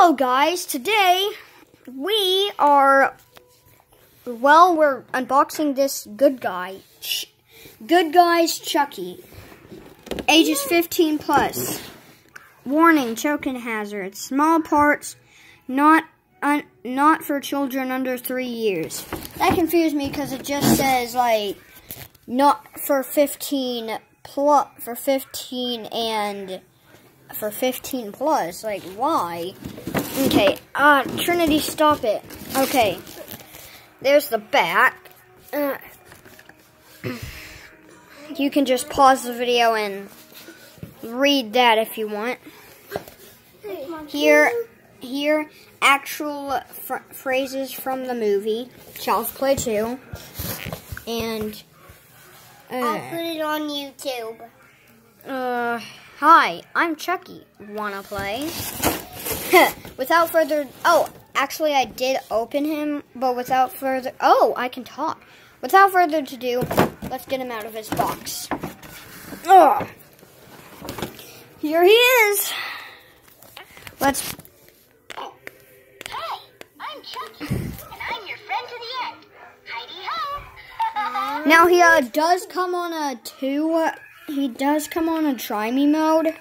Hello guys, today we are, well, we're unboxing this good guy, Ch Good Guys Chucky, ages 15 plus. Warning, choking hazard, small parts, not not for children under three years. That confused me because it just says like, not for 15 plus, for 15 and for 15 plus. Like, why? Okay, uh, Trinity, stop it. Okay, there's the back. Uh, you can just pause the video and read that if you want. Here, here, actual phrases from the movie, Child's Play 2, and... Uh, I'll put it on YouTube. Uh... Hi, I'm Chucky. Wanna play? without further... Oh, actually I did open him, but without further... Oh, I can talk. Without further ado, let's get him out of his box. Oh, here he is. Let's... Hi, I'm Chucky, and I'm your friend to the end. Heidi ho! now he uh, does come on a two he does come on a try me mode.